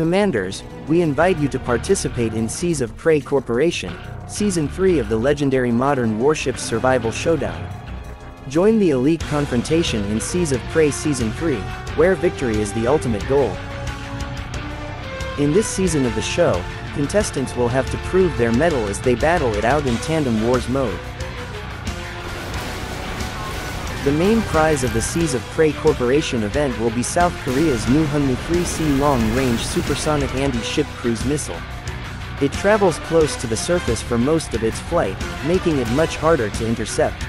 Commanders, we invite you to participate in Seas of Prey Corporation, Season 3 of the legendary Modern Warships Survival Showdown. Join the elite confrontation in Seas of Prey Season 3, where victory is the ultimate goal. In this season of the show, contestants will have to prove their mettle as they battle it out in Tandem Wars mode. The main prize of the Seas of Prey Corporation event will be South Korea's new Hunmu 3C long-range supersonic anti-ship cruise missile. It travels close to the surface for most of its flight, making it much harder to intercept.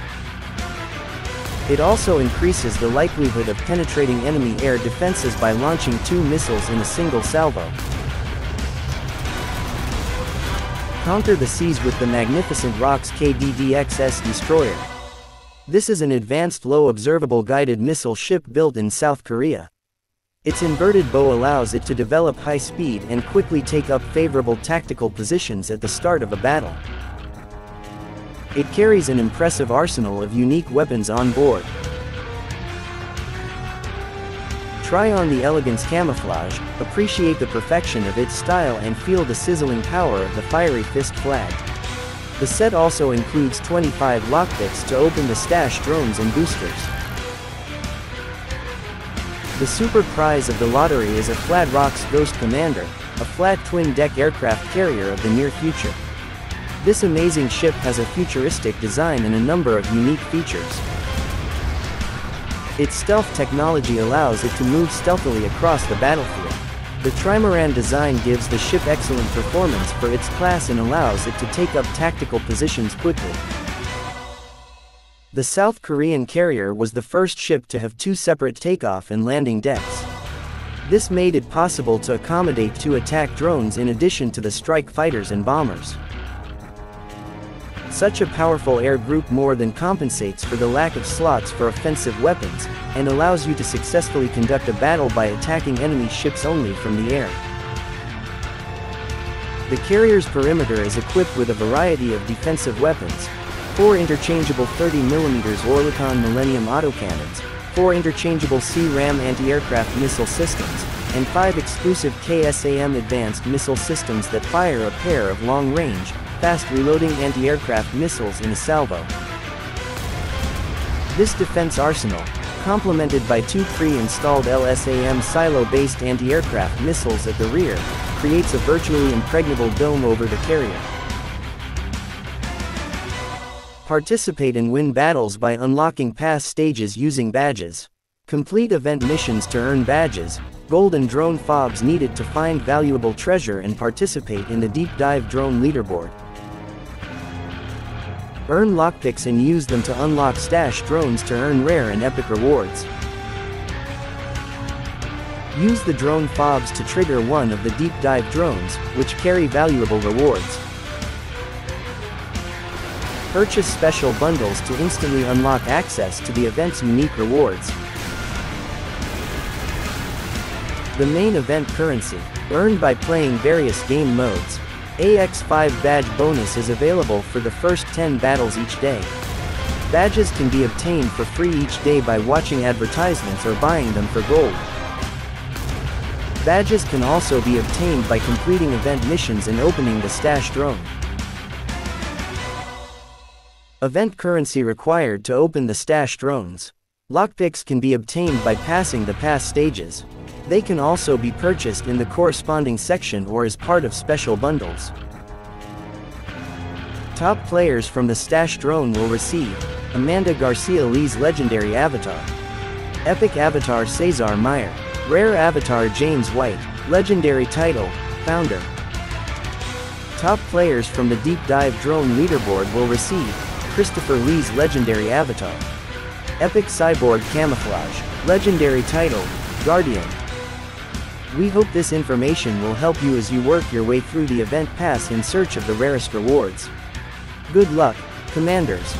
It also increases the likelihood of penetrating enemy air defenses by launching two missiles in a single salvo. Conquer the seas with the magnificent ROKS KDDXS destroyer. This is an advanced low observable guided missile ship built in South Korea. Its inverted bow allows it to develop high speed and quickly take up favorable tactical positions at the start of a battle. It carries an impressive arsenal of unique weapons on board. Try on the elegance camouflage, appreciate the perfection of its style and feel the sizzling power of the fiery fist flag. The set also includes 25 lockpicks to open the stash drones and boosters. The super prize of the lottery is a Flat Rocks Ghost Commander, a flat twin-deck aircraft carrier of the near future. This amazing ship has a futuristic design and a number of unique features. Its stealth technology allows it to move stealthily across the battlefield. The trimaran design gives the ship excellent performance for its class and allows it to take up tactical positions quickly. The South Korean carrier was the first ship to have two separate takeoff and landing decks. This made it possible to accommodate two attack drones in addition to the strike fighters and bombers. Such a powerful air group more than compensates for the lack of slots for offensive weapons, and allows you to successfully conduct a battle by attacking enemy ships only from the air. The carrier's perimeter is equipped with a variety of defensive weapons, four interchangeable 30mm Oerlikon Millennium autocannons, four interchangeable C-RAM anti-aircraft missile systems, and five exclusive KSAM advanced missile systems that fire a pair of long-range, fast-reloading anti-aircraft missiles in a salvo. This defense arsenal, complemented by two pre-installed LSAM silo-based anti-aircraft missiles at the rear, creates a virtually impregnable dome over the carrier. Participate and win battles by unlocking past stages using badges. Complete event missions to earn badges, gold and drone fobs needed to find valuable treasure and participate in the deep dive drone leaderboard. Earn lockpicks and use them to unlock stash drones to earn rare and epic rewards. Use the drone fobs to trigger one of the deep dive drones, which carry valuable rewards. Purchase special bundles to instantly unlock access to the event's unique rewards. The main event currency, earned by playing various game modes, AX5 badge bonus is available for the first 10 battles each day. Badges can be obtained for free each day by watching advertisements or buying them for gold. Badges can also be obtained by completing event missions and opening the stash drone. Event currency required to open the stash drones. Lockpicks can be obtained by passing the pass stages. They can also be purchased in the corresponding section or as part of special bundles. Top players from the Stash drone will receive Amanda Garcia Lee's legendary avatar, Epic Avatar Cesar Meyer, Rare Avatar James White, Legendary Title, Founder. Top players from the Deep Dive Drone Leaderboard will receive Christopher Lee's legendary avatar, Epic Cyborg Camouflage, Legendary Title, Guardian, we hope this information will help you as you work your way through the event pass in search of the rarest rewards. Good luck, Commanders!